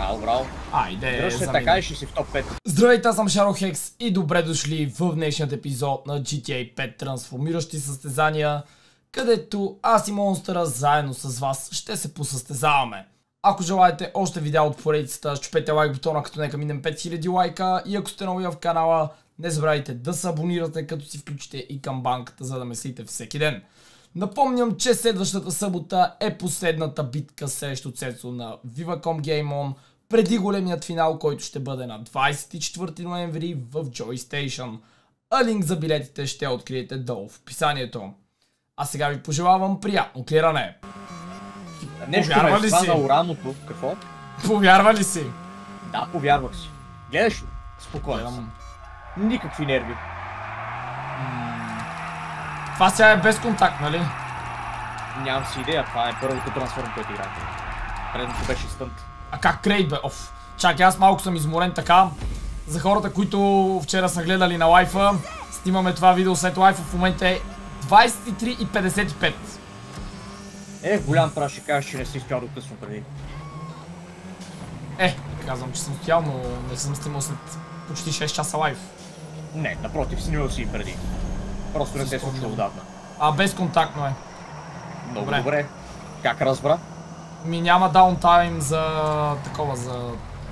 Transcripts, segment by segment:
Браво, браво. Айде, Дръж се така и ще си в топ 5. Здравейте, аз съм Шаро Хекс и добре дошли в днешният епизод на GTA 5 Трансформиращи състезания, където аз и Монстъра заедно с вас ще се посъстезаваме. Ако желаете още видео от поредицата, щупете лайк бутона, като нека минем 5000 лайка и ако сте нови в канала, не забравяйте да се абонирате, като си включите и камбанката, за да месите всеки ден. Напомням, че следващата събота е последната битка срещу Цецо на Viva.com Game On, преди големият финал, който ще бъде на 24 ноември в Joy Station. А линк за билетите ще откриете долу в описанието. А сега ви пожелавам приятно клиране. Нещо Повярва ли си? на ураното. Какво? Повярва ли си? Да, повярвах си. Гледаш ли? Спокойно съм. Никакви нерви. Това сега е без контакт, нали? Нямам си идея, това е първото трансформ, което играх. Предното беше стънт. А как крейт бе? Оф. Чакай, аз малко съм изморен така. За хората, които вчера са гледали на лайфа, снимаме това видео след лайфа, в момента е 23.55. Е, голям праш, ще кажеш, че не си спял до късно преди. Е, казвам, че съм стоял, но не съм снимал след почти 6 часа лайф. Не, напротив, снимал си и преди. Просто не се е случило отдавна. А, безконтактно е. Много Добре. добре. Как разбра? Ми няма даунтайм за такова, за...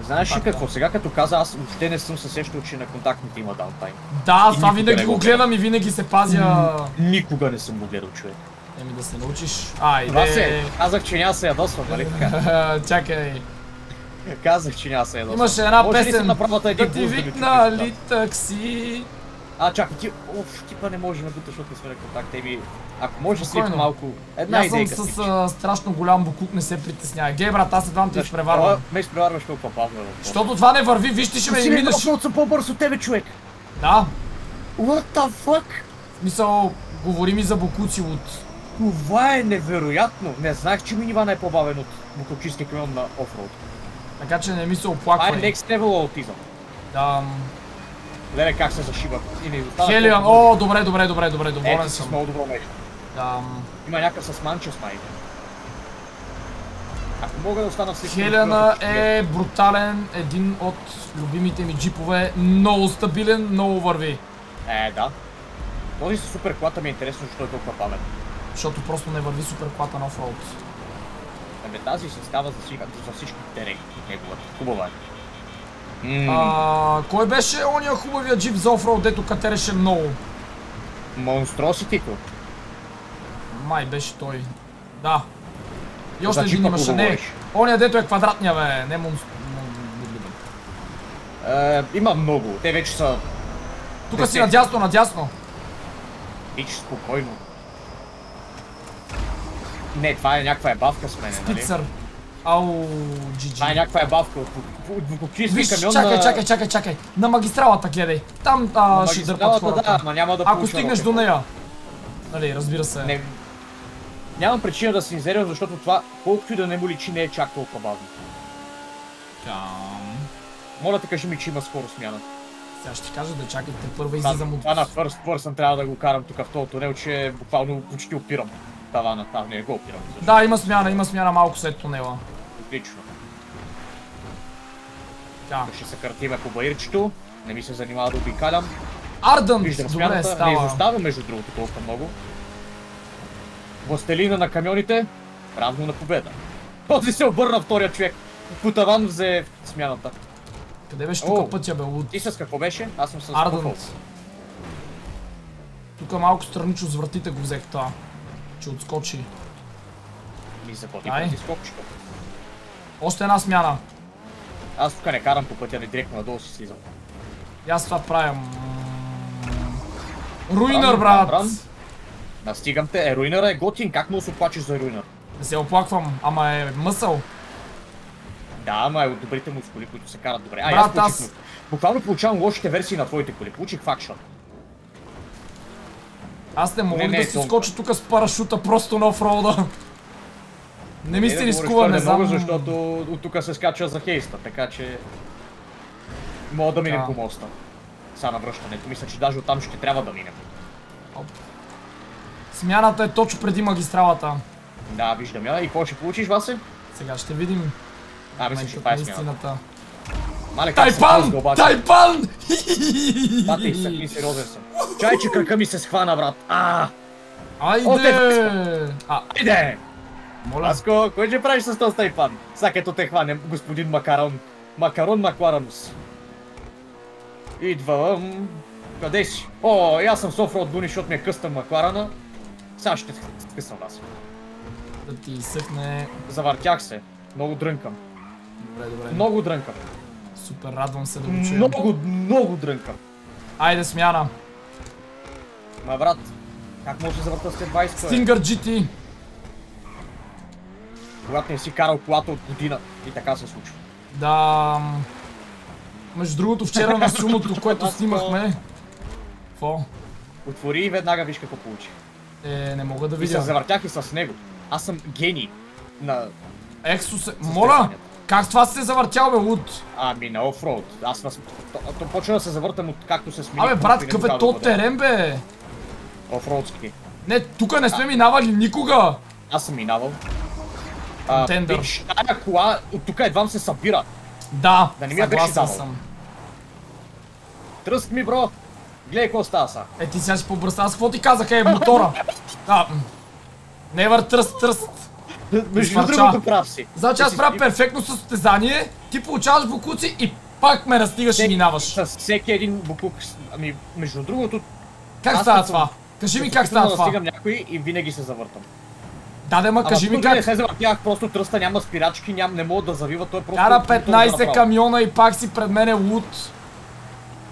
Знаеш ли какво? Сега като каза, аз въобще не съм се сещал, че на контактните има даунтайм. Да, това винаги го гледам и винаги се пазя... Никога не съм го гледал, човек. Еми да се научиш. Това се, Айде. казах, че няма се ядосвам, нали така? Чакай. Казах, че няма се ядосвам. Имаше една песен. Да ти викна ли такси? А, чакай, ти, оф, типа не може да буташ, сме на контакт. Еби, ако може да си Спокойно. малко, една Аз съм с страшно голям букук, не се притеснявай. Гей, брат, аз едва те изпреварвам. Ме изпреварваш толкова бавно. Защото това не върви, виж ти ще ме минеш. минаш. съм по-бърз от тебе, човек. Да, What the fuck? в смисъл, говори ми за букуци от... Това е невероятно. Не знаех, че минивана е по-бавен от бутовчийския камион на офроуд. Така че не ми се Това е оплаквай. next level аутизъм. Да. Леле как се зашива. Толкова. о, добре, добре, добре, добре, доволен Ето си с съм. много добро нещо. Да. Има някакъв с манчес май. Ако мога да остана с Хелена е брутален, един от любимите ми джипове. Много стабилен, много върви. Е, да. Този с супер колата ми е интересно, защото е толкова паметен. Защото просто не върви супер колата на офроуд. Абе, тази се става за, всички, всички терени. Хубава е. Ммм, А, кой беше ония хубавия джип за офроуд, дето катереше много? монстроситито. Май беше той. Да. И още един имаше, не. Ония дето е квадратния, бе. Не мон... Е, има много. Те вече са... Тук си надясно, надясно. Ич, спокойно. Не, това е някаква ебавка с мене, нали? Спицър. Ау, джиджи. Това е някаква ебавка от от двукопчийски Виж, камион чакай, на... чакай, чакай, чакай. На магистралата гледай. Там а, ще дърпат хората. Да, ама няма да Ако стигнеш до нея. Нали, разбира се. Не, нямам причина да се незервам, защото това, колкото и да не му личи, не е чак толкова бавно. Там. Моля те кажи ми, че има скоро смяна. Сега ще ти кажа да чакайте първа излизам от... това на first person трябва да го карам тук в този тунел, че буквално почти опирам тавана. Там не го опирам. Да, има смяна, има смяна малко след тунела. Отлично. Да. Ще се картиме по баирчето. Не ми се занимава да обикалям. Ардънт! Виждам Добре, смяната. Не става. изостава между другото толкова много. Властелина на камионите. Равно на победа. Този се обърна втория човек. По таван взе смяната. Къде беше тук пътя, бе? От Ти с какво беше? Аз съм с. Ардънт. Тук малко страничо с вратите го взех това. Че отскочи. Ми заплати Ай. преди скокчето. Още една смяна. Аз тук не карам по пътя, не директно надолу си слизам. И аз това правя. М, Руинър, брат! ран. Настигам те. Е, руинъра е готин. Как му се оплачеш за руинър? Не се оплаквам, ама е мъсъл. Да, ама е от добрите мускули, които се карат добре. А, Брат, аз аз- му- Буквално получавам лошите версии на твоите коли. Получих факшън. Аз не мога Не, не, да си скоча тук с парашута просто на офроуда. Не ми се рискува, твърде не знам. Много, защото от тук се скача за хейста, така че... Мога да минем Да. по моста. Сега на връщането. Мисля, че даже оттам ще трябва да минем. Смяната е точно преди магистралата. Да, виждам я. И какво ще получиш, Васе? Сега ще видим. А, мисля, че това е на смяната. Мале, Тайпан! Тайпан! Бате, и сериозен съм. Чай, че крака ми се схвана, брат. А, Айде! А, айде! моля. Аско, кой ще правиш с този тайпан? Сега като те хване господин Макарон. Макарон Макларанус. Идвам. Къде си? О, аз съм с офроуд дуни, защото ми е къстъм Макларана. Сега ще скъсам аз. Да ти изсъхне. Завъртях се. Много дрънкам. Добре, добре. Много дрънкам. Супер, радвам се да го чуя. Много, много дрънкам. Айде смяна. Ма брат, как може да завърта след 20 бе? Stinger GT. Когато не си карал колата от година. И така се случва. Да. Между другото, вчера на сумото, което снимахме. Какво? Отвори и веднага виж какво получи. Е, не мога да И се видя. завъртях и с него. Аз съм гений на... Ексо се... Моля! Как това се завъртял, бе, Луд? Ами на офроуд. Аз раз... То, почва да се завъртам от както се смени. Абе, брат, какъв е то терен, бе? Офроудски. Не, тука не сме минавали никога. Аз съм минавал. А, виж, тая кола от тук едвам се събира. Да, Да не ми беше съгласен давал. съм. Тръст ми, бро. Гледай какво става са. Е, ти сега си побърза. Аз какво ти казах, е, мотора? Да. Never trust, trust. Между другото прав си. Значи аз правя перфектно състезание, ти получаваш букуци и пак ме настигаш и минаваш. С всеки един букук. Ами, между другото, Как става това? Кажи ми как става това. настигам някой и винаги се завъртам. Да, да, ма Ама кажи ми тук не как. се завъртях, просто тръста няма спирачки, ням, не мога да завива, той просто... Кара той е 15 направо. камиона и пак си пред мен е луд.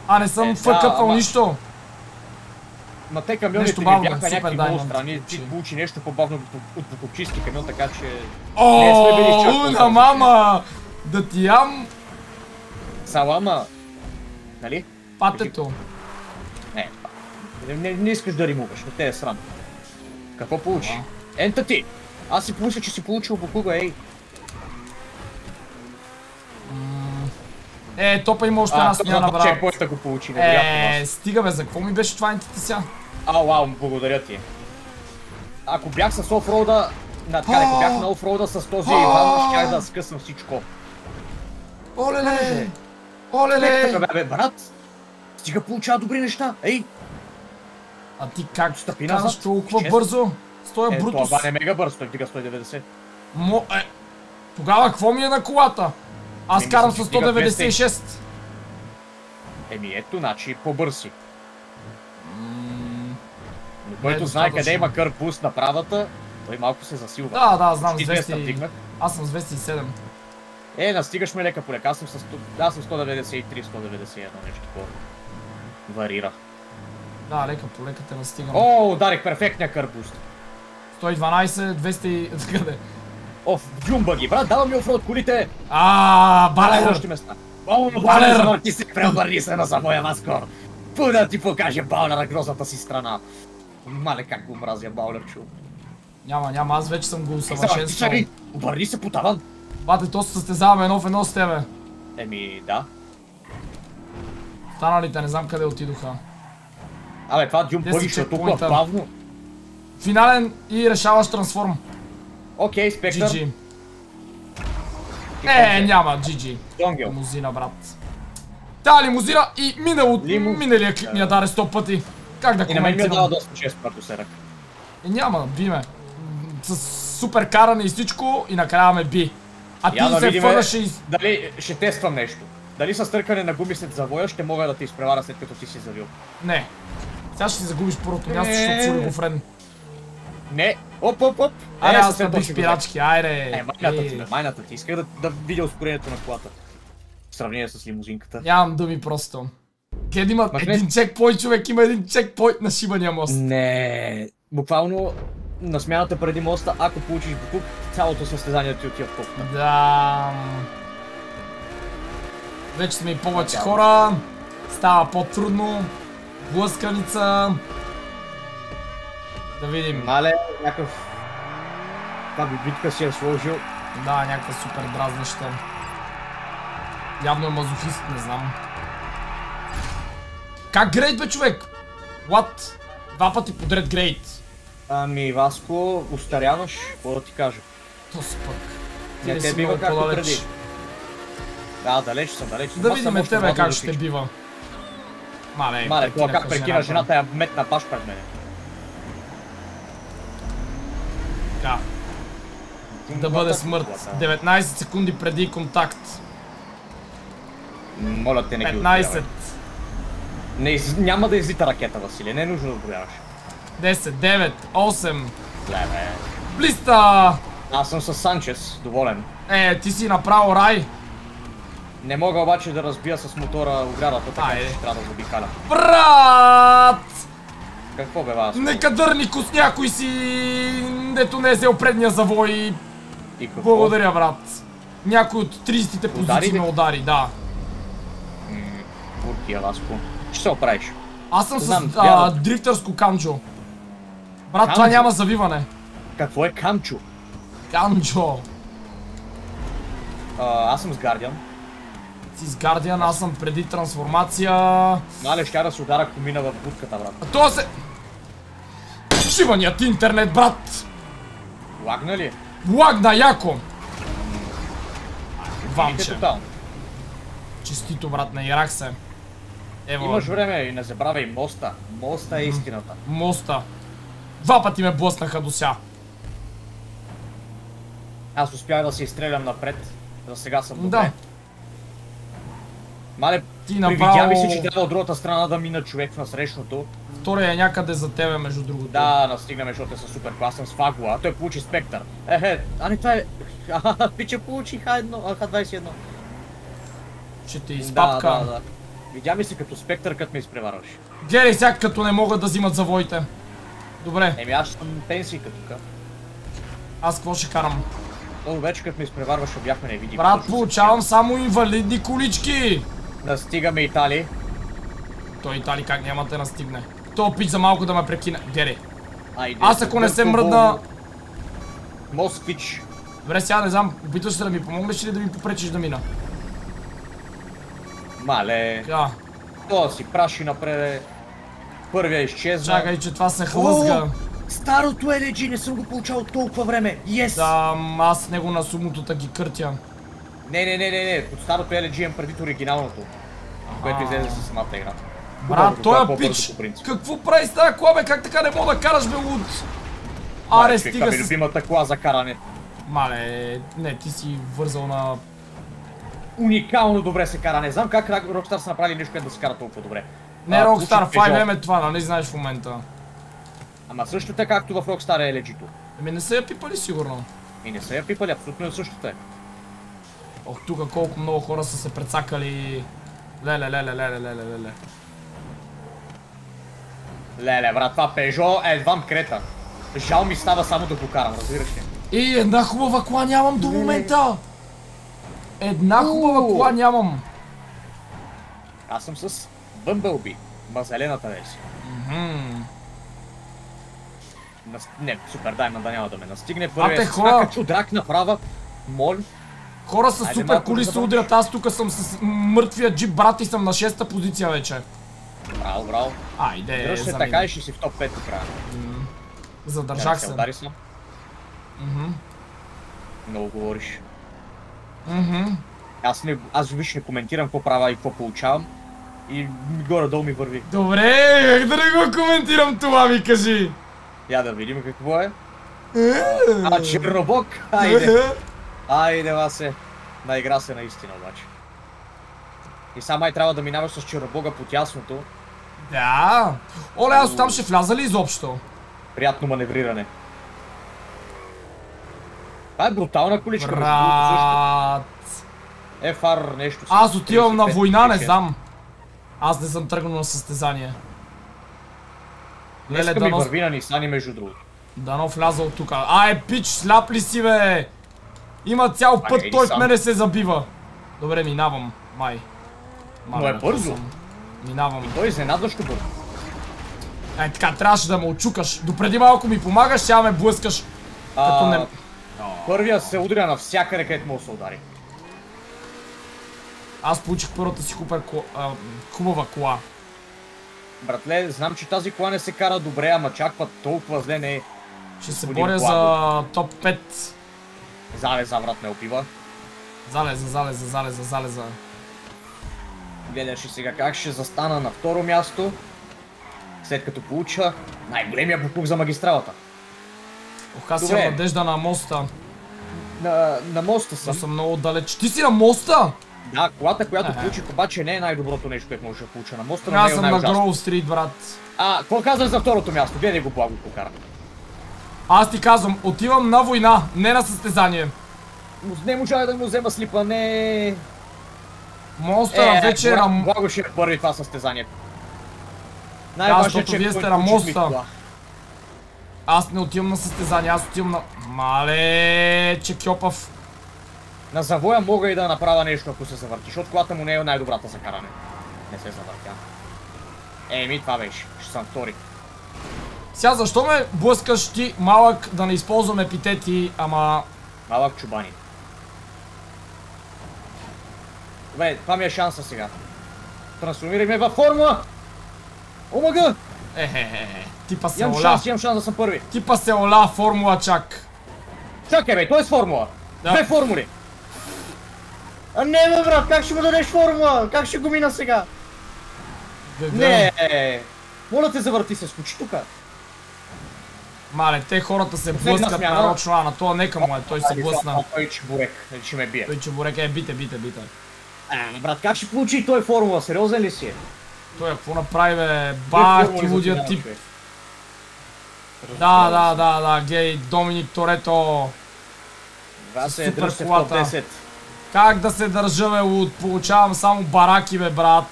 А не съм Е, да, нищо. На те камионите ми бяха някакви много страни, ти получи нещо по-бавно от- букучистки камион, така че... Не сме били чак О, толкова на мама! Да ти ям Салама... Нали? патето. Не, не, искаш да римуваш, не те е срам. Какво получи? Ента ти! Аз си помисля, че си получил букуга, ей. Е, топа има още една смяна, брат. чекпоинта го получи, невероятно. Е, стига бе, за какво ми беше това ентите сега? Ау, ау, благодаря ти. Ако бях с офроуда, на, така, ако бях на офроуда с този Иван, щях да скъсам всичко. Олеле! Олеле! бе, брат, стига получава добри неща. Ей, А ти как Стъпи назад, толкова бързо? С този е, Брутус. това не е мега бърз, той вдига 190. Мо, е, тогава какво ми е на колата? Аз карам с че стига 196. Еми ето, значи по-бърз си. Но който знае къде има кърп буст на правата, той малко се засилва. Да, да, знам, с И 200 200. вдигнах. Аз съм с 207. Е, настигаш ме лека полека, аз съм с, 100 аз съм 193, 191, нещо такова. Варира. Да, лека по лека те настигам. О, ударих перфектния кърбуст. 112, 200 и... Къде? Оф, джумба ги, брат, давам ми офроуд колите. А, На балер! още места. О, Балер! Балер! Завърти се, преобърни се на завоя Маскор. Пу да ти покаже Баулера грозната си страна. Мале как го мразя Баулер, чу. Няма, няма, аз вече съм го усъвършенствал. Обърни се по таван. Бате, то се състезаваме едно в едно с тебе. Еми, да. Останалите не знам къде отидоха. Абе, това си ще е толкова бавно. Финален и решаващ трансформ. Окей, Спектър. GG. Е, няма, GG. Донгел. Лимузина, брат. Та лимузина и минало, Лиму. миналия клип ми я даде 100 пъти. Как да И на мен ми дала коментирам? доста чест, като се рък. Е, няма, би ме. С супер каране и всичко и накрая ме би. А ти Я да се видим фърнаше и... дали ще тествам нещо. Дали с търкане на гуми след завоя ще мога да те изпреваря след като ти си завил. Не. Сега ще си загубиш първото място, защото си олигофрен. Не, оп, оп, оп. Аре, Е, аз набих спирачки, айде. Е, майната ти, Е, майната ти. Исках да, да видя ускорението на колата. В сравнение с лимузинката. Нямам думи просто. Кед има Махне. един чекпойнт, човек има един чекпойнт на шибания мост. Не, буквално на смяната преди моста, ако получиш букук, цялото състезание ти отива в топка. Да. Вече сме и повече хора. Става по-трудно. Блъсканица. Да видим. Мале, някакъв... Би битка си е сложил. Да, някаква супер дразнеща. Явно е мазохист, не знам. Как грейд бе човек? What? Два пъти подред грейд. Ами, Васко, устаряваш, какво да ти кажа? То си пък. Ти Не те бива както преди. Да, далеч съм, далеч съм. Да видим тебе как ще бива. Мале, Мале, това как прекина жената я метна баш пред мене. Така. Да бъде смърт. 19 секунди преди контакт. Моля те, не ги 15, отбивай. Не, из... няма да излита ракета, Василе, не е нужно да отброяваш. 10, 9, 8. Леле. Блиста! Аз съм с Санчес, доволен. Е, ти си направо рай. Не мога обаче да разбия с мотора оградата, така Айде. че ще трябва да заобикаля. Брат! Какво бе, вас? Нека дърнико с някой си, дето не е взел предния завой. И какво? Благодаря, брат. Някой от 30-те Удари позиции ме удари, да. Буркия, Васко. Ще се оправиш. Аз съм Знам, с а, дрифтърско канджо. Брат, това Канджо? няма завиване. Какво е камчо? Канджо. А, аз съм с Гардиан. Си с Guardian, аз съм преди трансформация. Мале, ще да се удара комина в будката, брат. А то се... Шиваният интернет, брат! Лагна ли? Лагна яко! Вамче. Честито, брат, наирах се. Ево, Имаш време и не забравяй моста. Моста е истината. моста. Два пъти ме блъснаха до ся. Аз успях да се изстрелям напред. За сега съм добре. Да. Мале, Ти привидя направо... ми се, че трябва от другата страна да мина човек в насрещното. Втория е някъде за тебе, между другото. Да, настигнаме, защото е със супер класен с Фагуа. а Той получи спектър. Ехе, а не това е... Аха, пича получи Х1, Х21. Че те Да, изпапка. да, да. Видя ми се като спектър, като ме изпреварваш. Гледай сега, като не могат да взимат завоите. Добре, Еми аз ще съм пенсийка тук. аз какво ще карам? То вече като ме изпреварваш, бяхме невидими. Брат, получавам само инвалидни колички! Настигаме Италия. Той Итали как няма да настигне. То пич за малко да ме прекине. Гери. Айде. Аз ако не се мръдна... Москвич. Добре, сега не знам, опитваш се да ми помогнеш или да ми попречиш да мина? Мале. Така, То си праши напред. Първия изчезна. чакай, че това се хлъзга. О, Старото LG не съм го получавал толкова време. Yes! Да, аз него на сумутата ги къртя. Не, не, не, не, не. От старото LG имам предвид оригиналното. Което излезе с самата игра. Брат, е пич, какво прави с тази кола, бе? Как така не мога да караш, бе, луд? Аре, стига това ми е с... любимата кола за каране. Мале, не, ти си вързал на... Уникално добре се кара. Не знам как Rockstar са направили нещо, което да се кара толкова добре. Не А, Rockstar, получих Peugeot. 5M е това, нали знаеш в момента? Ама също така, както в Rockstar е LG-то. Еми не са я пипали сигурно. И не са я пипали, абсолютно е същото е. Ох, тук колко много хора са се прецакали. Леле, леле, леле, леле, леле. Леле, брат, това Peugeot е едва крета. Жал ми става само да го карам, разбираш ли? И една хубава кола нямам до момента! Една хубава кола нямам. Аз съм с Bumblebee, мазелената версия. Не, супер даймън да няма да ме настигне. Първият се чудрак направа. Мол, Хора с супер коли се удрят, аз тук съм с мъртвия джип брат и съм на шеста позиция вече. браво, браво. Айде, Дръж се така и ще си в топ 5 края. Задържах се. Удари се. Много говориш. Аз, не, аз виж не коментирам какво правя и какво получавам. И горе-долу ми върви. Добре, как да не го коментирам това ми кажи? Я да видим какво е. А, Чернобог? Айде. Айде, Васе. Наигра се наистина обаче. И сега май трябва да минаваш с Чернобога по тясното. Да. Оле, аз там ще вляза ли изобщо? Приятно маневриране. Това е брутална количка. Брат. FR нещо си. Аз отивам на 35, война, не 36. знам. Аз не съм тръгнал на състезание. Леле, Днеска ми дано, върви на Нисани между другото. дано вляза от тук. Ай, пич, сляп ли си, бе? Има цял път, той в мене се забива. Добре, минавам. Май. Но е бързо. съм. Минавам. Той е изненадващо бързо. Ай, така, трябваше да ме очукаш. Допреди малко ми помагаш, сега ме блъскаш. Като не... Първия се удря навсякъде, където му се удари. Аз получих първата си хупер ко... а, хубава кола. Братле, знам, че тази кола не се кара добре, ама чак път толкова зле не е. Ще се боря за топ 5. Врат не опива. Залеза, залеза, залеза, залеза. Гледаш и сега как ще застана на второ място, след като получа най-големия буклук за магистралата. Ох, аз имам надежда на моста. На, на моста съм. съм много далеч. Ти си на моста? Да, колата, която Аха. получих обаче не е най-доброто нещо, което може да получа на моста, но не Аз е съм на най-ужасно. Гроу Стрит, брат. А, какво казваш за второто място? Гледай го благо покара. Аз ти казвам, отивам на война, не на състезание. Не можа да му взема слипа, не... Монстъра вече е на... Благо ще е първи това състезание. защото е, вие сте на моста. Аз не отивам на състезание, аз отивам на... Мале, че кьопав. На завоя мога и да направя нещо, ако се завърти, защото колата му не е най-добрата за каране. Не се завъртя. Еми, това беше. Ще съм втори. Сега защо ме блъскаш ти малък да не използвам епитети, ама... Малък чубани. Добре, това ми е шанса сега. Трансформирай ме във формула! Омага! Ехехе, типа се Имам оля. шанс, имам шанс да съм първи. Типа се оля формула чак. Чакай бе, той е с формула. Да. Две формули. А не бе брат, как ще му дадеш формула? Как ще го мина сега? Не, моля те завърти се, скочи тука. Мале, те хората се блъскат нарочно, а на това нека му е, той се блъсна. Той чебурек, нали ще ме бие. Той чебурек е, бите, бите, бите. А, брат, как ще получи той формула? Сериозен ли си? е? Той какво направи бе, бах ти лудия тип. Да, да, да, да, гей, Доминик Торето. Супер колата. 10. Как да се държа бе, луд? Получавам само бараки бе, брат.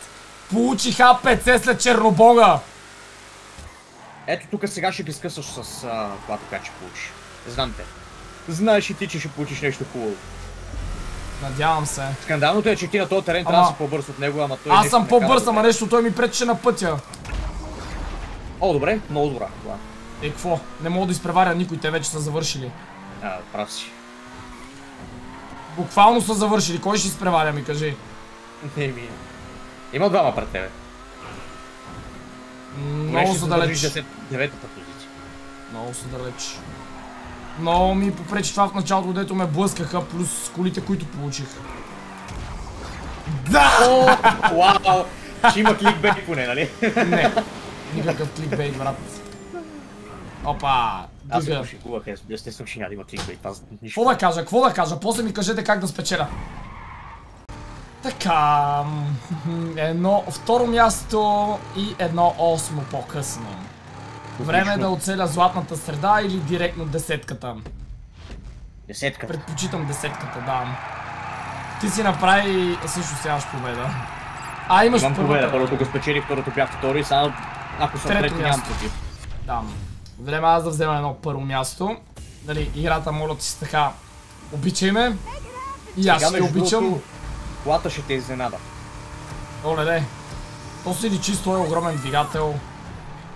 Получих АПЦ след Чернобога. Ето тук сега ще ги скъсаш с а, колата, която ще получиш. Знам те. Знаеш и ти, че ще получиш нещо хубаво. Надявам се. Скандалното е, че ти на този терен Ама- трябва да си по-бърз от него, ама той Аз нещо съм по-бърз, ама нещо той ми пречеше на пътя. О, добре, много добра. Това. Е, какво? Не мога да изпреваря никой, те вече са завършили. А, прав си. Буквално са завършили, кой ще изпреваря ми, кажи? Не ми. Има двама пред тебе. Много ще са задържиш далеч. 10 деветата позиция. Много са далеч. Много ми попречи това в началото, дето ме блъскаха, плюс колите, които получих. Да! О, вау! Ще има кликбейт поне, нали? Не. Никакъв кликбейт, брат. Опа! Аз се пошегувах, естествено ще няма да има кликбейт. Аз нищо. Какво да кажа? Какво да кажа? После ми кажете как да спечеля. Така, едно второ място и едно осмо по-късно. Време е да оцеля златната среда или директно десетката. Десетка. Предпочитам десетката, да. Ти си направи също сядаш победа. А, имаш Имам победа, първото го спечелих, второто бях втори, сега ако съм трети нямам против. Да. Време аз да взема едно първо място. Нали, играта, моля ти се така. Обичай ме. И аз ще обичам. Колата ще те изненада. Оле. То си личи с този огромен двигател.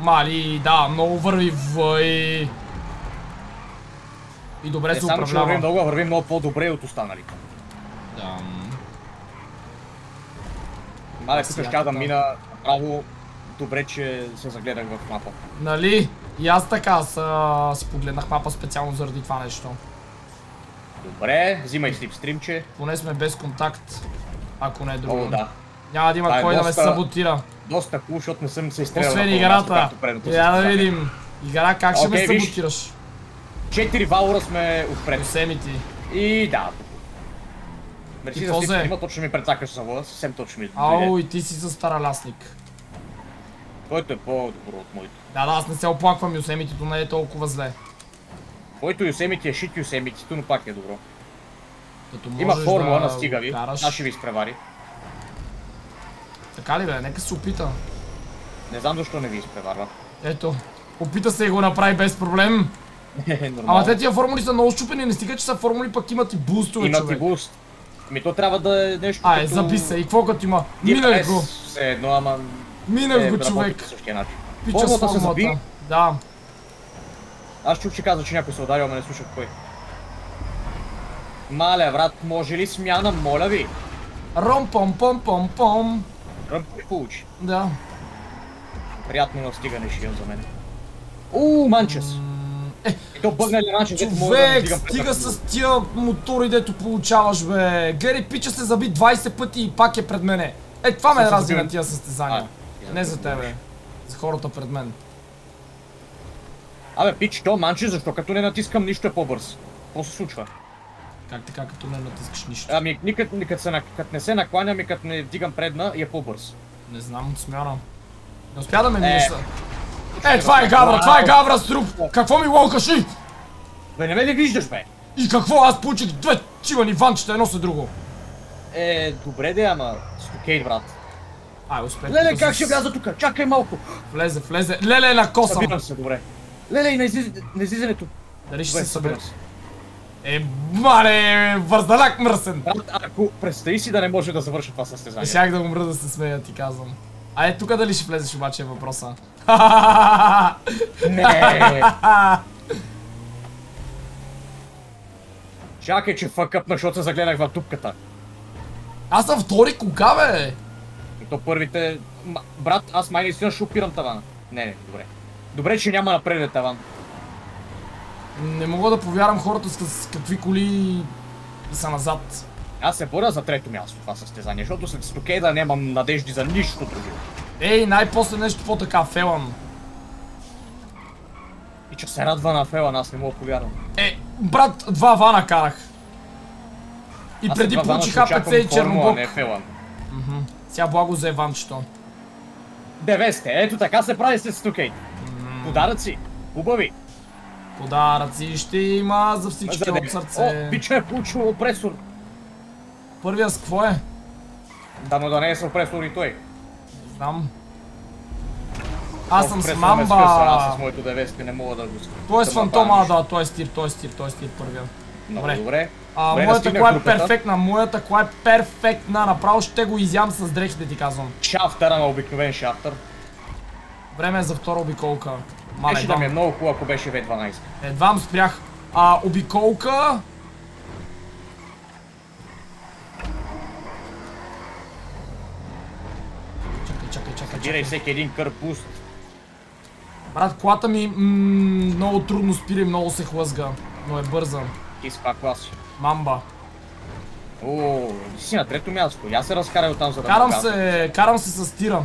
Мали, да, много върви в и... И добре Не се само, че върви управлява. много, по-добре от останалите. Да. Мале, сега ще да мина направо добре, че се загледах в мапа. Нали? И аз така са, си погледнах мапа специално заради това нещо. Добре, взимай слипстримче. Поне сме без контакт, ако не е друго. О, да. Няма да има Това е кой да ме доста- саботира. Доста хубаво, защото не съм се изстрелял Освен играта. Я да видим. Игра как ще ме саботираш? Четири валора сме отпред. Йосемити. И да. Мерси за какво се? слипстрима, точно ми прецакаш завода, съвсем точно ми Ау, и ти си за старалясник. Който е по-добро от моето. Да, да, аз не се оплаквам, Йосемитито не е толкова зле. Който Юсемити е шит Юсемитито, но пак е добро. Има формула да на стига ви, караш. аз ще ви изпревари. Така ли бе, нека се опита. Не знам защо не ви изпреварва. Ето, опита се и го направи без проблем. Е, нормално. Ама те тия формули са много щупени, не стига, че са формули, пък имат и бустове, Има ти човек. буст. Ми то трябва да е нещо Ай, като... заби се, и какво като има? Минах го, Все едно, ама... минах е, го, човек. Пича с Формулата. Да. Аз чух, че каза, че някой се ударил, ама не слушах кой. Маля, брат, може ли смяна, моля ви? Ром Ръмпи получи. Да. Приятно настигане ще имам за мен. Уу, манчес. Е, то бъгна ли мога да човек, стига с тия мотори, дето получаваш, бе. Гери Пича се заби 20 пъти и пак е пред мене. Е, това ме рази на тия състезания. А, Не за тебе. За хората пред мен. Абе, пич, то манче, защо като не натискам нищо е по-бърз? Какво се случва? Как така, като не натискаш нищо? Ами, никът, никът се, като не се накланям и като не вдигам предна, и е по-бърз. Не знам, смяна. Не успя да ме Е. минеш. Е, това е гавра, това е гавра, струп! Какво ми лолкаш ли? Бе, не ме ли виждаш, бе? И какво? Аз получих две чивани ванчета, едно след друго. Е, добре де, ама стокейт, брат. Ай, успех. Леле, как с- ще вляза тук? Чакай малко. Влезе, влезе. Леле, на косъм. Събирам се, добре. Леле, и на, излиз... на излизането. Дали ще се събере? Е, маре, вързаляк мръсен. Брат, ако представи си да не може да завърша това състезание. Щях да умра да се смея, ти казвам. А е, тук дали ще влезеш обаче е въпроса. Не. Чакай, че фъкъпна, защото се загледах в тупката. Аз съм втори кога, бе? И то първите... Брат, аз май наистина ще опирам тавана. Не, не, добре. Добре, че няма напред таван. Не мога да повярвам хората с, какви коли са назад. Аз се боря за трето място това състезание, защото след стокейда нямам надежди за нищо друго. Ей, най-после нещо по-така, фелан. И че се радва на Фелан, аз не мога повярвам. Е, брат, два вана карах. И Аз преди получих АПЦ и Чернобог. Не Фелан. Сега благо за Еванчето. Девесте, ето така се прави след стокейт. Подаръци, хубави. Подаръци ще има за всички от сърце. О, пича е получил опресор. Първия с какво е? Да, но да не е с опресор и той. Знам. Аз съм с скъса, Аз мамба. с моето девесте не мога да го скъса. Той е с фантома, да, той е стир, той е стир, той е стир първия. Добре. добре. А, Добре, моята кола е перфектна, моята кола е перфектна, направо ще го изям с дрехите ти казвам. Шафтъра на обикновен шафтър. Време е за втора обиколка. Мале, Беше да ми е много хубаво, ако беше V12. едвам спрях. А, обиколка... Чакай, чакай, чакай, чакай. всеки един кърпуст. Брат, колата ми много трудно спира и много се хлъзга, но е бърза. Ти с каква клас? Мамба. О, ти си на трето място. Я се разкарай оттам, за да Карам се, карам се с тира.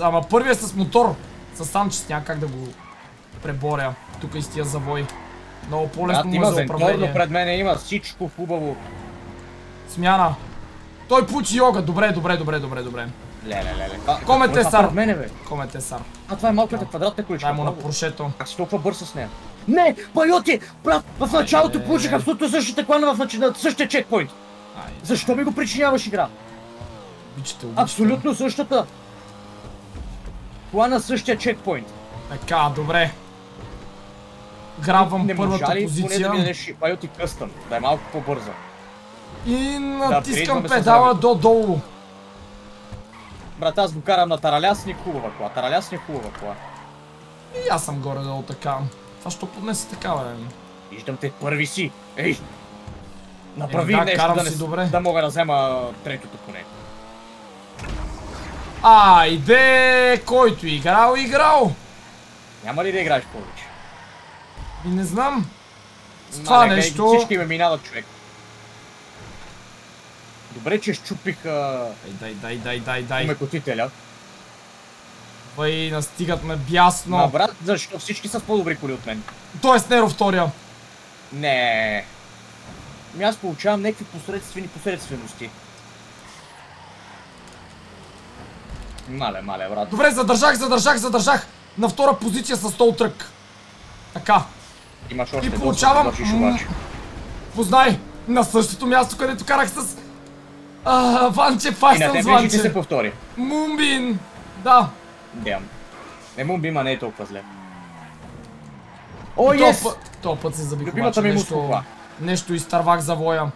Ама първият е с мотор. С Санчес няма как да го преборя. Тук и с тия завой. Много по-лесно му е за управление. пред мене, има всичко хубаво. Смяна. Той получи йога. Добре, добре, добре, добре, добре. Леле, леле. Това- Коме е те, това Сар? пред мене, бе? Коме те сар. А, това е малката квадратна количка. Дай му на. Поршето. Как си толкова бърз с нея? Не, байоти! Брат, в началото Айде. получих абсолютно същата клана в същия чекпоинт. Защо ми го причиняваш игра? Абсолютно същата. Кола на същия чекпоинт. Така, добре. Грабвам Не първата можа ли поне позиция. да ми дадеш байоти къстъм, да е малко по-бърза? И натискам с педала до долу. Брат, аз го карам на таралясник хубава кола. Таралясник хубава кола. И аз съм горе-долу така. Това що поднесе така, бе? Виждам те първи си. Ей! Направи Е, да, нещо да, не, добре. да мога да взема третото поне. Айде, който играл, играл. Няма ли да играеш повече? И не знам. С Ма, това нещо... Всички ме минават човек. Добре, че щупих а, Дай, дай, дай, дай, дай. умекотителя. Бай, настигат ме бясно. Ма брат, защо всички са с по-добри коли от мен? Тоест Неро втория. Не. Ми аз получавам някакви посредствени посредствености. Мале, мале, брат. Добре, задържах, задържах, задържах. На втора позиция с стол трък. Така, Имаш още и получавам... Познай, на същото място, където карах с... А, Ванче И на Файстън с ли ще ти се Ванче. повтори? Мумбин. Да. Дям. Не му бима не е толкова зле. О, И ес! път, то път се забих Любимата обаче ми нещо, мускула. нещо изтървах завоя.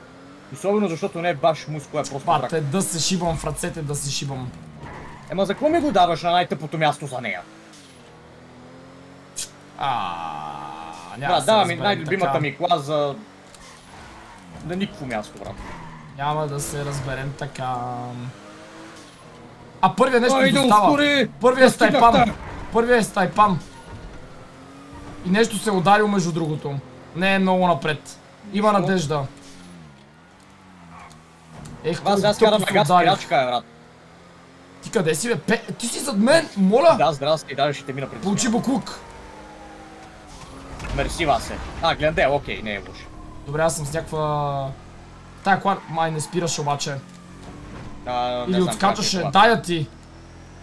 Особено защото не е баш мускул, е просто трак. Бате, да се шибам в ръцете, да се шибам. Ема за какво ми го даваш на най-тъпото място за нея? А, няма да Брат, се дава ми най-любимата така. ми кола за... На никакво място, брат. Няма да се разберем така. А първият нещо Айде, изостава. ускори! Първият е с Настигнах Тайпан. те! Първият е с Тайпан. И нещо се е ударил между другото. Не е много напред. Има надежда. Ех, Аз аз колко карам тъпо на се газ ударих. спирачка, е, брат. Ти къде си, бе? Пе... Ти си зад мен, моля! Да, здрасти, даже ще те мина пред Получи буклук. Мерси, Васе. А, гледам, окей, не е лош. Добре, аз съм с някаква... Тая кола май не спираше обаче. А, Или знам отскачаше. как е Дай я ти.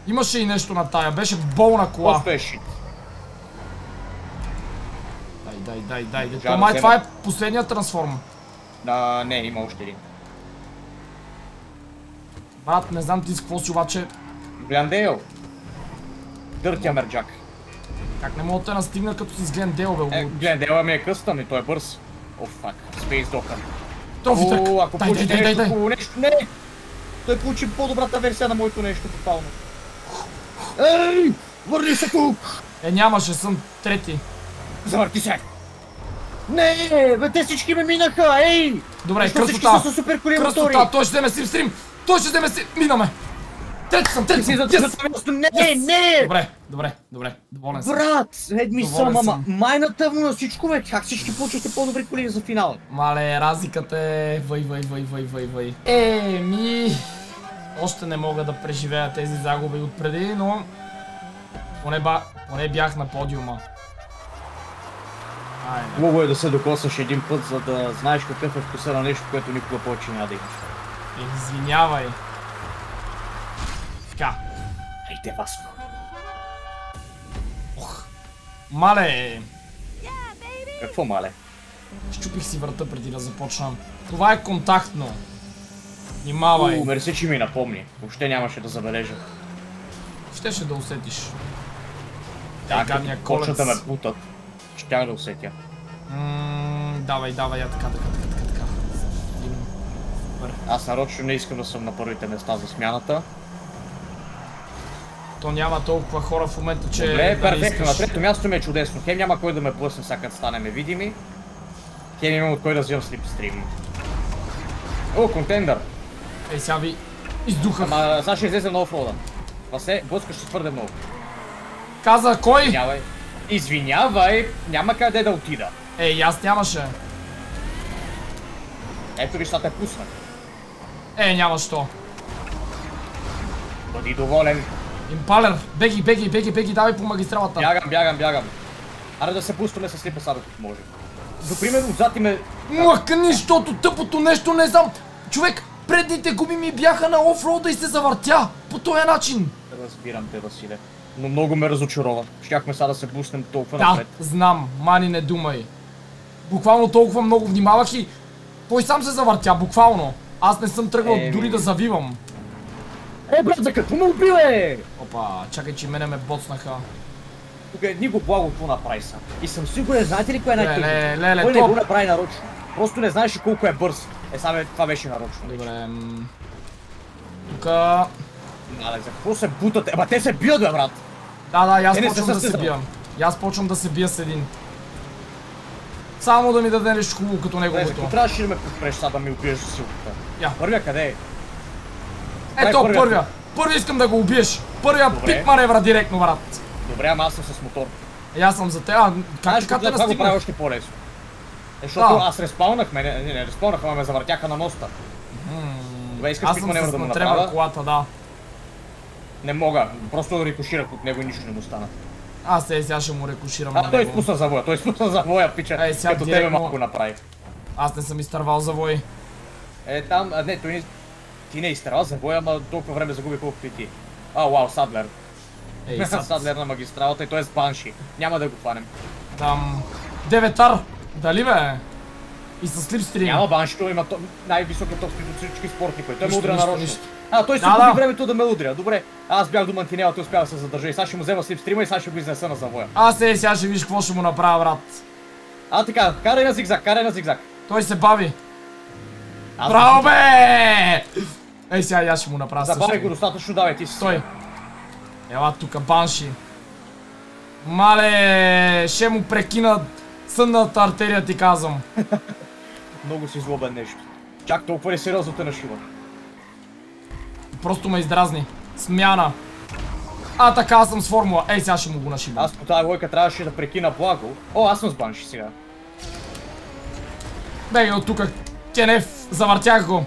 Имаше и нещо на тая. Беше болна кола. Просто е шит. Дай, дай, дай, дай. Да май това е последният трансформ. А, не, има още един. Брат, не знам ти с какво си, обаче Глендейл. Дъртя мерджак. как не мога да те настигна като си с Глендейл, бе, Е. Глендейла ми е къстъм и той е бърз. О, фак. Спейс Докър. Трофи. О, ако получи нещо хубаво нещо, не! Той получи по-добрата версия на моето нещо, тотално. Ей! Върни се тук! Е, нямаше, съм трети. Завърти се! Не, бе, те всички ме минаха, ей! Добре, мотори? Красота, той ще вземе стрим стрим. Той ще вземе стрим. Минаме. Трети съм, трети Ти си съм. за Yes! не, Yes! не! Добре, добре, добре. Доволен съм. Брат, седми Доволен съм, ама майната му на всичко, бе, как всички получихте по-добри коли за финал? Мале, разликата е... Въй, въй, въй, въй, въй, въй. Еми... Още не мога да преживея тези загуби отпреди, но... Поне, ба... Поне бях на подиума. Хубаво е да се докосваш един път, за да знаеш какъв е вкуса на нещо, което никога повече няма да имаш. Извинявай. Така. Айде, Васко. Ох. Мале, Какво мале? щупих си врата преди да започнам. Това е контактно. Внимавай. У, мерси, че ми напомни. Въобще нямаше да забележа. Щеше да усетиш. Да, Е, като почнат да ме бутат. Щях да усетя. Ммм, давай, давай, я така, така, така. Аз нарочно не искам да съм на първите места за смяната. То няма толкова хора в момента, че Добре, да перфектно. На искаш. трето място ми е чудесно. Хем няма кой да ме блъсне, сега като станеме видими. Хем имам от кой да взимам слипстрим. О, контендър. Ей, сега ви издухах. Ама сега ще излезе на офрода. Васе, блъскаш се твърде много. Каза кой? Извинявай. Извинявай, няма къде да отида. Ей, аз нямаше. Ето виж, те пуснах. Е, няма що. Бъди доволен. Импалер, беги, беги, беги, беги, давай по магистралата. Бягам, бягам, бягам. Аре да се пустваме с слипа сега, докато може. За пример, отзад им е... Млъкни, защото тъпото нещо не знам. Човек, предните губи ми бяха на офрода и се завъртя. По този начин. Разбирам те, Василе. Но много ме разочарова. Щяхме сега да се пуснем толкова Да, напред. знам, мани не думай. Буквално толкова много внимавах и той сам се завъртя, буквално. Аз не съм тръгвал Еми. дори да завивам. Е, брат, за какво ме уби, бе? Опа, чакай, че мене ме боцнаха. Тук едни го благо какво направи са. И съм сигурен, знаете ли кое е Леле, най-тъжното? леле, Той не го направи нарочно. Просто не знаеше колко е бърз. Е, сега това беше нарочно. Добре, Тука... Але, за какво се бутат? Ема те се бият, бе, брат. Да, да, аз Е, не почвам да се бия. Аз почвам да се бия с един. Само да ми даде нещо хубаво като Не, какво неговото. трябваше да ме подпреш сега да ми убиеш за силката? Я. Първия къде е? Ето първия. първия. Първия искам да го убиеш. Първия Добре. пик маневра директно, брат. Добре, ама аз съм с мотор. И аз съм за те. А, как така те това го прави още по-лесно. Е, Защото Да. аз респаунах, ме, не, не, не респаунах, ама ме завъртяха на моста. Добре, искаш Аз пик съм маневра да му направя? колата, да. Не мога, просто рикоширах от него и нищо не му стана. Аз е, сега ще му рекуширам А, той изпусна завоя, той изпусна завоя, пича, Ей, сега като тебе директно- малко направи. Аз не съм изтървал завой. Е, там, а, не, той не... Ти не изтърва завоя, ама толкова време загуби колкото и ти. А, вау, Садлер. Ей, сега Садлер на магистралата и той е с банши. Няма да го хванем. там... Деветар! Дали бе? И с слипстрим. Няма банши, той има то... най-високия топ от всички спортни, той ме Нищо, удря нищо, нарочно. А, той се Да, губи да. времето да ме удря. Добре, аз бях до мантинела, той успя да се задържа и сега ще му взема слипстрима и сега ще го изнеса на завоя. Аз е, сега ще виж какво ще му направя, брат. А, така, карай на зигзаг, карай на зигзаг. Той се бави. Аз Браво, бе! Ей, сега аз ще му направя също. го достатъчно, давай, ти си. Стой. Ела тука, банши. Мале, ще му прекинат сънната артерия, ти казвам. Много си злобен нещо. Чак толкова ли сериозно те нашива? Просто ме издразни. Смяна. А, така, аз съм с формула. Ей, сега ще му го нашибам. Аз по тази лойка трябваше да прекина благо. О, аз съм с банши сега. Бегай от тука. Кенеф, завъртях го.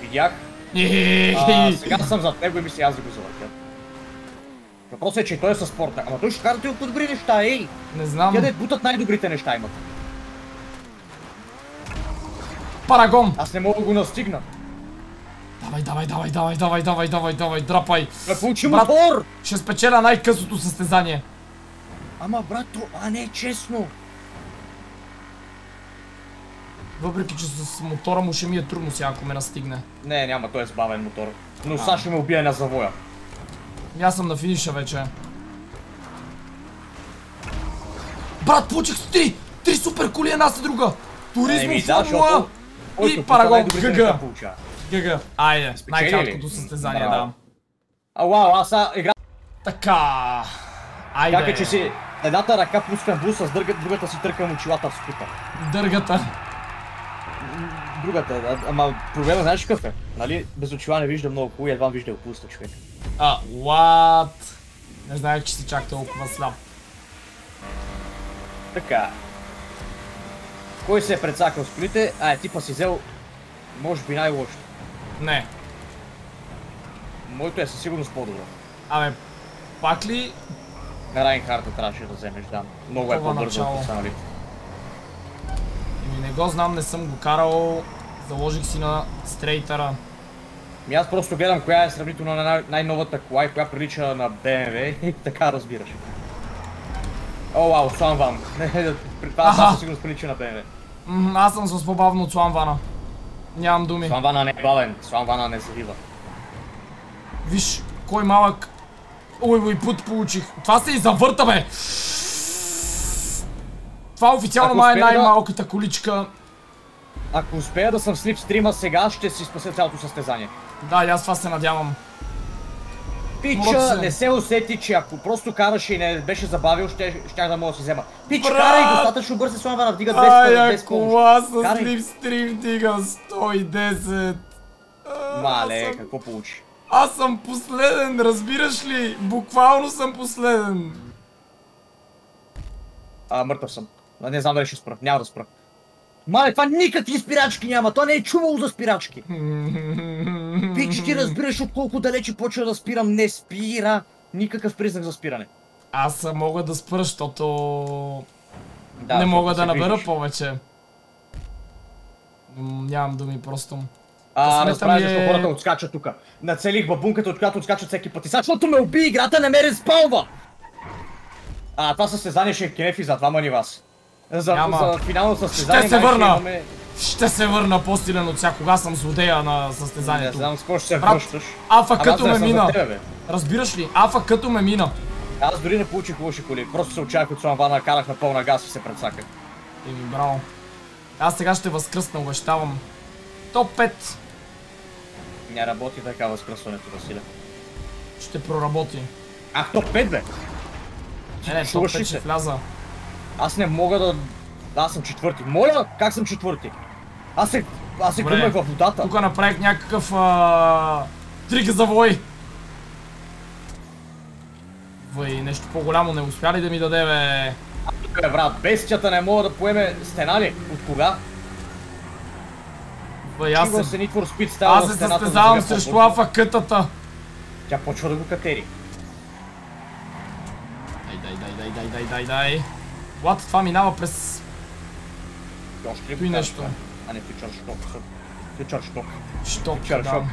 Видях. А, сега съм зад него и мисля аз да го завъртя. Въпросът е, че той е със спорта. Ама той ще кара ти по-добри неща, ей! Не знам. Тя да бутат най-добрите неща имат. Парагон. Аз не мога да го настигна. Давай, давай, давай, давай, давай, давай, давай, давай, драпай. Да получи мотор! Ще спечеля най-късото състезание. Ама брато, а не е честно. Въпреки, че с мотора му ще ми е трудно сега, ако ме настигне. Не, няма, той е с бавен мотор. Но сега ще ме убие на завоя. Аз съм на финиша вече. Брат, получих с три! Три супер коли една след друга! Туризмо, да, формула и парагон. ГГ. ГГ. Айде, най-краткото състезание, да. А, вау, аз сега игра... Така. Айде. Как е, че си... Едната ръка пускам буса, с другата, другата си търкам очилата в скута. Дъргата. Другата, а, ама проблема знаеш какъв е? Нали, без очила не вижда много хубаво и едва вижда опуста човек. А, what? Не знаех, че си чак толкова слаб. Така. Кой се е прецакал с колите? А, е, типа си взел, може би най-лошото. Не. Моето е със сигурност по-добро. Абе, пак ли? На Райнхарта трябваше да вземеш, да. Много е по-бързо от останалите. Еми не го знам, не съм го карал. Заложих си на стрейтъра. Ми аз просто гледам коя е сравнително на най- най-новата кола и коя прилича на BMW и така разбираш. О, вау, Слан Ван. При това със сигурност прилича на BMW. М, аз съм с по-бавно от Сламвана. Нямам думи. Слан Вана не е бавен, Слан Вана не завива. Виж, кой малък. Ой, ой, пут получих. Това се и завърта, бе! Това официално май е най-малката количка. Ако успея да съм слип стрима сега, ще си спася цялото състезание. Да, и аз това се надявам. Пича не се усети, че ако просто караше и не беше забавил, ще, да мога да си взема. Пич, Брат! карай достатъчно бързо Слан Вана, вдига 200 Ай, без помощ. кола с Карай. липстрим дига 110. А, Мале, съм- какво получи? Аз съм последен, разбираш ли? Буквално съм последен. А, мъртъв съм. Не знам дали ще спра, няма да спра. Мале, това никакви спирачки няма, то не е чувало за спирачки. Пич, ти разбираш от колко далече почва да спирам, не спира. Никакъв признак за спиране. Аз мога да спра, защото Да, не мога да набера движиш. повече. Нямам думи просто. А, разбрах ми защо е- хората отскачат тука. Нацелих бабунката, от която отскачат всеки път. И сега, защото ме уби играта, не ме респалва! А, това състезание ще е кенефи за двама ни вас. За, Няма. за финално състезание Ще се върна! имаме... Ще се върна по-силен от всякога, аз съм злодея на Не състезанието. знам с какво ще се връщаш. Афа като ме не мина. тебе, бе. Разбираш ли? Афа като ме мина. Аз дори не получих лоши коли. Просто се очаквах от Сланвана, карах на пълна газ и се прецаках. Еми, браво. Аз сега ще възкръсна, обещавам. Топ 5 Не работи така възкръсването, Василе. ще проработи. Ах, топ 5 бе! Не, не, топ Чуваш ли 5 ще вляза. Аз не мога да... Аз съм четвърти. Моля, как съм четвърти? Аз се... Аз се гръмнах в водата. Тук направих някакъв а... трик за вой. Вой, нещо по-голямо не успя ли да ми даде, бе? Тук е, брат, бестията не мога да поеме стена ли? От кога? Вой, аз се, се става аз се състезавам срещу Афа кътата. Тя почва да го катери. Дай, дай, дай, дай, дай, дай, дай, дай. Лат, това минава през... Той нещо. А не, фичър шток. Фичър шток. Шток, Фичър да. шток.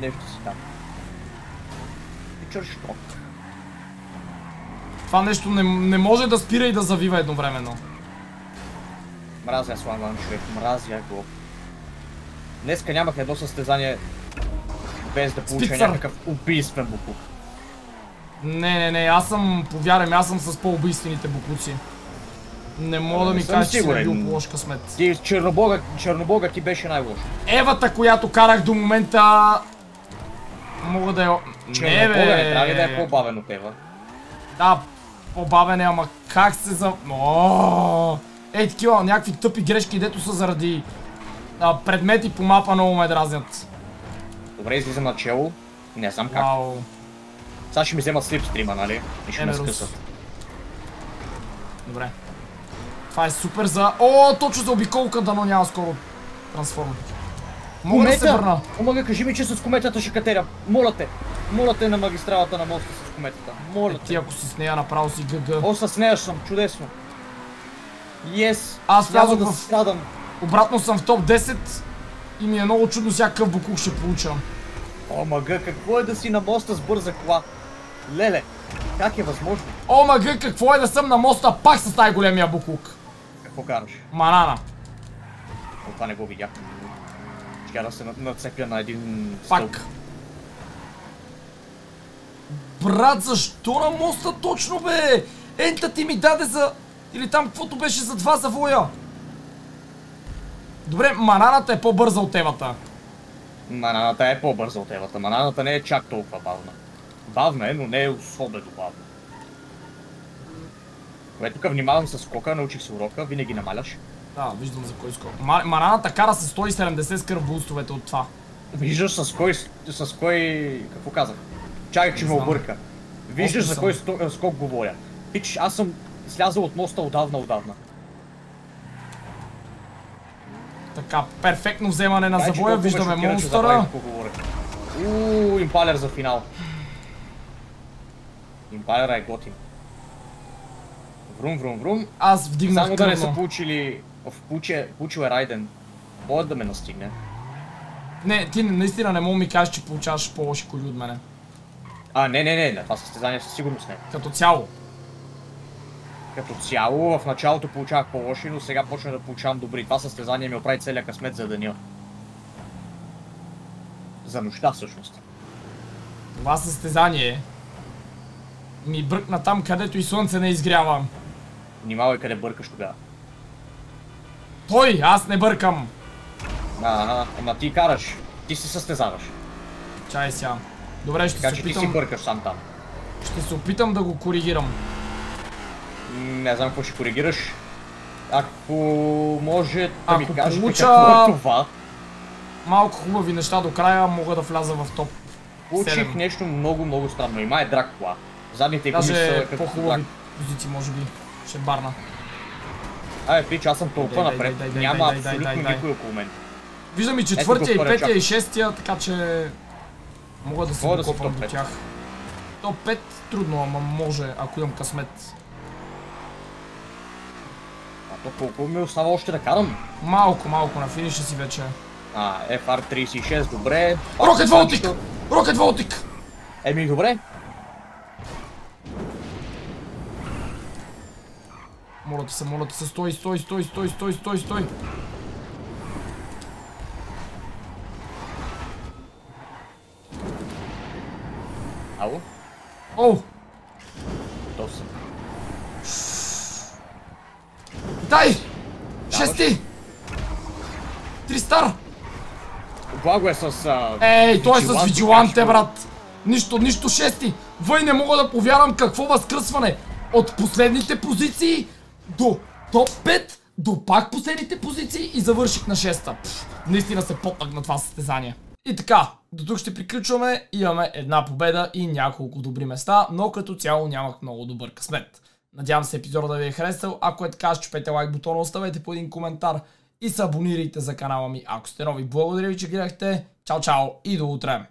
Нещо си там. Фичър шток. Това нещо не, не може да спира и да завива едновременно. Мразя Сланван човек, мразя го. Днеска нямах едно състезание без да получа Спицър. някакъв убийствен буклук. Не, не, не, аз съм, повярвай аз съм с по-убийствените буклуци. Не мога да ми кажеш, че си сигурен. бил лош късмет. Ти Чернобога, Чернобога ти беше най-лош. Евата, която карах до момента... Мога да я... Не, Чернобога не трябва да е по-бавен от Ева? Да, по-бавен е, ама как се за... О, Ей, такива, някакви тъпи грешки, дето са заради а, предмети по мапа много ме дразнят. Добре, излизам начело. Не знам как. Вау. Сега ще ми вземат слипстрима, нали? И ще ме Емерус. скъсат. Добре. Това е супер за... О, точно за обиколката, но няма скоро трансформ. Мога да се върна. Омага, кажи ми, че с кометата ще катеря. Моля те. Моля те на магистралата на моста с кометата. Моля Е, ти те. ако си с нея направо си ГГ. О, с нея съм. Чудесно. Yes. Аз влязох да в- страдам. Обратно съм в топ 10 и ми е много чудно всякакъв буклук ще получа. О, мага, какво е да си на моста с бърза кола? Леле, как е възможно? О, мага, какво е да съм на моста пак с най-големия буклук? Какво караш? Манана. О, това не го видях. Ще да се на- нацепя на един стълб. Пак. Брат, защо на моста точно бе? Ента ти ми даде за... Или там каквото беше за два завоя. Добре, мананата е по-бърза от евата. Мананата е по-бърза от евата. Мананата не е чак толкова бавна. Бавна е, но не е особено бавна. Кое тук внимавам с скока, научих се урока, винаги намаляш. Да, виждам за кой скок. Ма- Мананата кара с 170 с кръв бустовете от това. Виждаш с кой, с кой, какво казах? Чакай, че ме обърка. Виждаш за кой скок говоря. Пич, аз съм слязал от моста отдавна, отдавна. Така, перфектно вземане на завоя, ме виждаме монстъра. Ууу, импалер за финал. Импалера е готин. Врум, врум, врум. Аз вдигнах Само да не са получили... В Пуче, Пучо е Райден. Може да ме настигне. Не, ти наистина не мога ми кажеш, че получаваш по-лоши коли от мене. А, не, не, не, на това състезание със сигурност не. Като цяло. Като цяло, в началото получавах по-лоши, но сега почна да получавам добри. Това състезание ми оправи целия късмет за деня. За нощта всъщност. Това състезание ми бръкна там, където и слънце не изгрява. Внимавай къде бъркаш тогава. Той, аз не бъркам. Ага, ама ти караш. Ти си състезаваш. Чай сега. Добре, ще Така се че ти си опитам, бъркаш сам там. ще се опитам да го коригирам. Не знам какво ще коригираш. Ако може да ми кажете получа- какво е това. Малко хубави неща до края, мога да вляза в топ. Получих нещо много, много странно. Има е драг кола. Задните гуми са Даже като по-хубави позиции, може би. Ще барна. Абе, пич, аз съм толкова напред. дай, дай, Няма дай, абсолютно никой около мен. Виждам и четвъртия, и петия, и шестия, така че... Мога да се докопам до тях. Топ 5 трудно, ама може, ако имам късмет. А то колко ми остава още да карам? Малко, малко, на финиша си вече. А, FR36, добре. Рокет Волтик! Рокет Волтик! Еми, добре. Моля ти се, моля ти се, стой, стой, стой, стой, стой, стой, стой. Ало? О, Готов съм. дай! Шести! Три стар! Благо е с... А... Ей, той е с кашко. брат! Нищо, нищо шести! Въй не мога да повярвам какво възкръсване! От последните позиции до топ 5, до пак последните позиции и завърших на 6-та. Пф, Наистина се потнах на това състезание. И така, до тук ще приключваме. Имаме една победа и няколко добри места, но като цяло нямах много добър късмет. Надявам се епизода да ви е харесал. Ако е така, щупете лайк бутона, оставете по един коментар и се абонирайте за канала ми, ако сте нови. Благодаря ви, че гледахте. Чао, чао и до утре!